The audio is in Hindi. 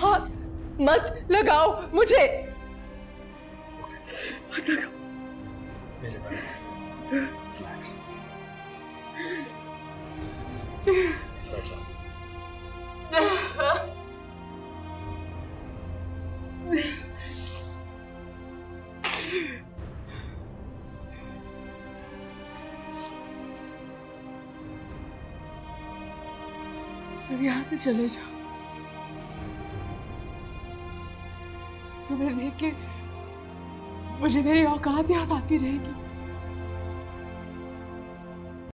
हाथ मत लगाओ मुझे। मत लगाओ। मेरे भाई रिलैक्स तुम यहाँ से चले जाओ। तुम्हें देख के मुझे मेरी औकात याद आती रहेगी।